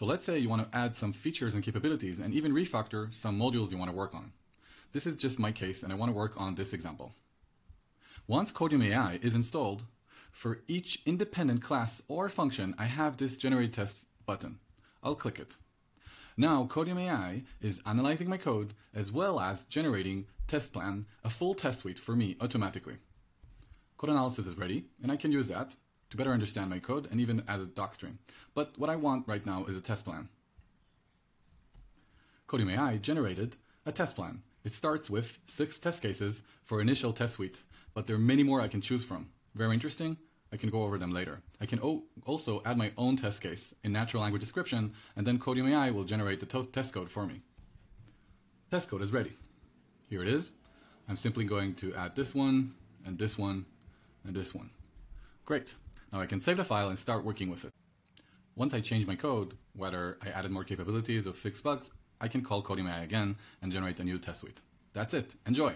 So let's say you want to add some features and capabilities and even refactor some modules you want to work on. This is just my case and I want to work on this example. Once Codium AI is installed, for each independent class or function, I have this generate test button. I'll click it. Now Codium AI is analyzing my code as well as generating test plan, a full test suite for me automatically. Code analysis is ready and I can use that to better understand my code and even add a docstring. But what I want right now is a test plan. Codium AI generated a test plan. It starts with six test cases for initial test suite, but there are many more I can choose from. Very interesting. I can go over them later. I can also add my own test case in natural language description, and then Codium AI will generate the test code for me. Test code is ready. Here it is. I'm simply going to add this one, and this one, and this one. Great. Now I can save the file and start working with it. Once I change my code, whether I added more capabilities or fixed bugs, I can call Codium AI again and generate a new test suite. That's it. Enjoy!